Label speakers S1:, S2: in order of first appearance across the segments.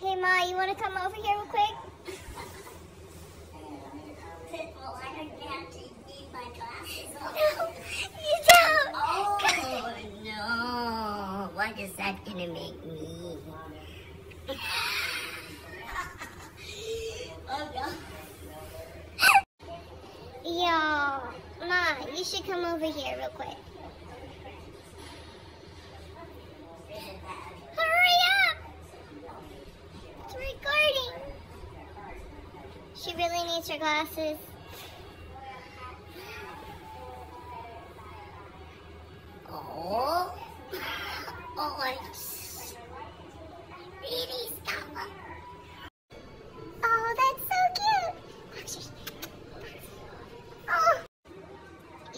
S1: Hey, Ma, you want to come over here real quick?
S2: Well, I don't have to need my glasses on.
S1: No, you don't.
S2: Oh no! What is that gonna make me? oh no!
S1: Yo, Ma, you should come over here real quick. Hurry up! It's recording. She her glasses.
S2: Oh, oh.
S1: Oh, that's so cute. Oh.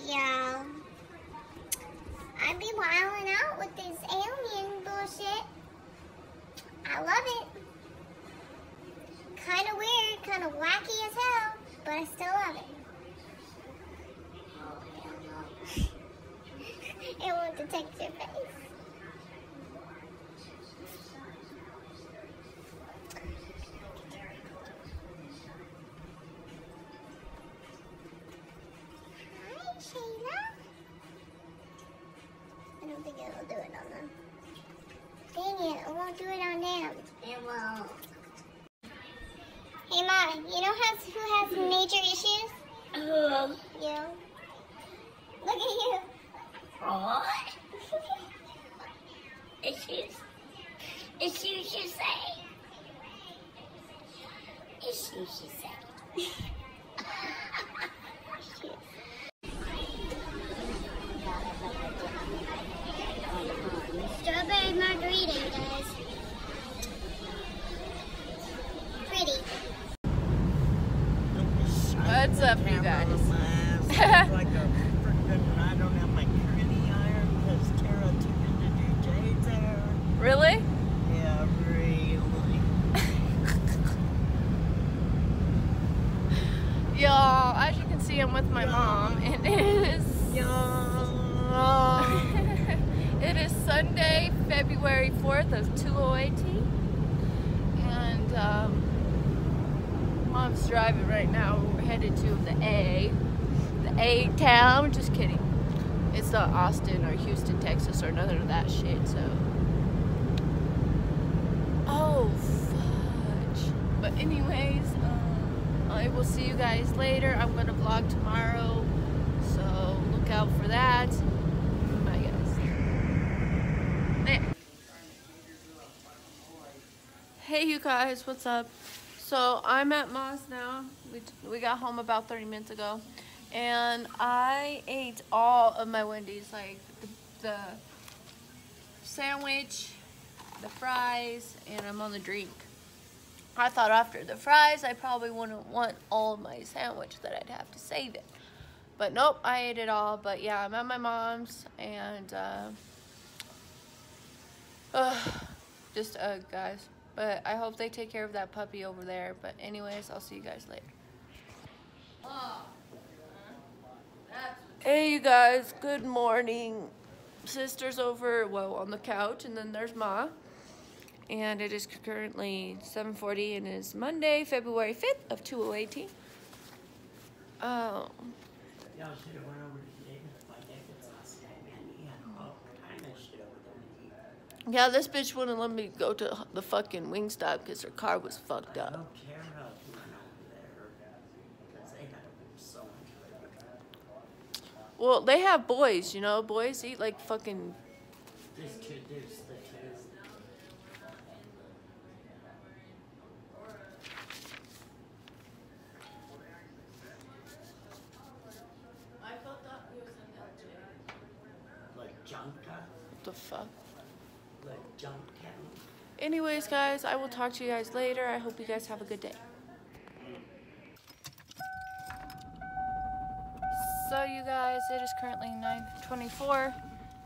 S1: Yeah. I'd be wilding out with this alien bullshit. I love it. Kind of weird, kind of wacky as hell, but I still love it. it won't detect your face. Hi, Shayla. I don't think it'll do it on them. Dang it, it won't do it on them.
S2: It won't.
S1: Hey, you know has, who has major issues?
S2: Oh,
S1: You. Look at you.
S2: what? Issues? Issues you say? Issues you say?
S1: Strawberry guys?
S3: like a frickin' I don't have my curly iron because Tara took it to do Jade's hair.
S4: Really?
S3: Yeah, really.
S4: Y'all, as you can see, I'm with my mom. It is. It is Sunday, February 4th of 2018. And um, mom's driving right now. We're headed to the A. The A town. Just kidding. It's not Austin or Houston, Texas or none of that shit, so. Oh, fudge. But, anyways, um, I will see you guys later. I'm going to vlog tomorrow, so look out for that. Bye, guys. Hey, you guys, what's up? So, I'm at Ma's now. We, we got home about 30 minutes ago. And I ate all of my Wendy's, like the, the sandwich, the fries, and I'm on the drink. I thought after the fries, I probably wouldn't want all my sandwich, that I'd have to save it. But nope, I ate it all. But yeah, I'm at my mom's, and uh, uh, just uh, guys. But I hope they take care of that puppy over there. But anyways, I'll see you guys later. Hey, you guys. Good morning. Sister's over, well, on the couch, and then there's Ma. And it is currently 7:40, and it is Monday, February 5th of 2018. Oh,
S3: Y'all should have went over to David's by David's last night, man. He had all kind of shit over there to eat.
S4: Yeah, this bitch wouldn't let me go to the fucking Wingstop because her car was fucked
S3: I
S4: up.
S3: know Tara went over there because they had so.
S4: Well, they have boys, you know. Boys eat like fucking.
S3: There's two, there's the. Like Junka,
S4: What the fuck?
S3: Like Junka.
S4: Anyways, guys, I will talk to you guys later. I hope you guys have a good day. So, you guys, it is currently 9:24.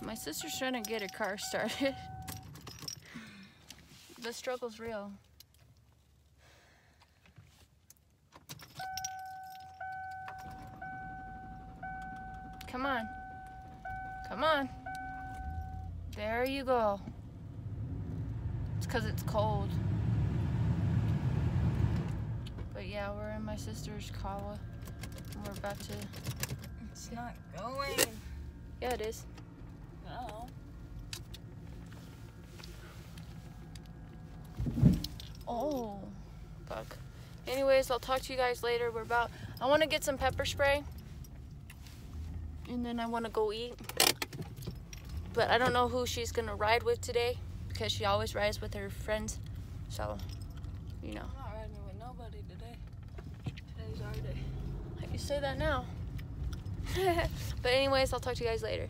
S4: My sister's trying to get her car started. the struggle's real. Come on. Come on. There you go. It's because it's cold. But yeah, we're in my sister's kawa. And we're about to.
S5: It's not going.
S4: Yeah, it is.
S5: No.
S4: Oh, fuck. Anyways, I'll talk to you guys later. We're about. I want to get some pepper spray. And then I want to go eat. But I don't know who she's going to ride with today because she always rides with her friends. So, you know.
S5: I'm not riding with nobody today. Today's our day.
S4: You say that now. but anyways, I'll talk to you guys later.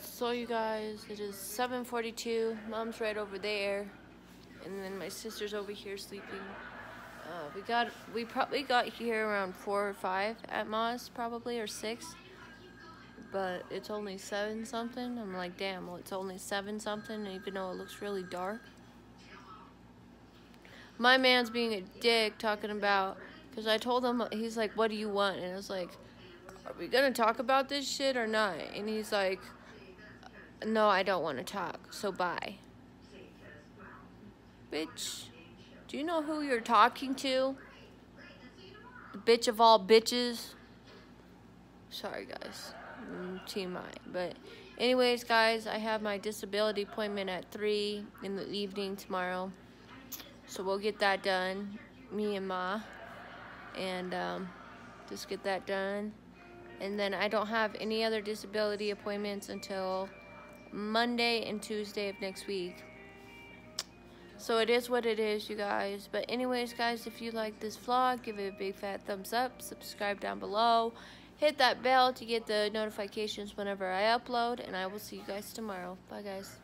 S4: So you guys, it is 7:42. Mom's right over there, and then my sister's over here sleeping. Uh, we got we probably got here around four or five at Ma's probably or six, but it's only seven something. I'm like, damn, well it's only seven something, even though it looks really dark. My man's being a dick talking about because I told him he's like, what do you want? And I was like, are we gonna talk about this shit or not? And he's like, no, I don't want to talk. So bye. Bitch, do you know who you're talking to? The bitch of all bitches. Sorry, guys. TMI. But, anyways, guys, I have my disability appointment at 3 in the evening tomorrow. So we'll get that done. Me and Ma. And, um, just get that done. And then I don't have any other disability appointments until Monday and Tuesday of next week. So it is what it is, you guys. But anyways, guys, if you like this vlog, give it a big fat thumbs up. Subscribe down below. Hit that bell to get the notifications whenever I upload. And I will see you guys tomorrow. Bye, guys.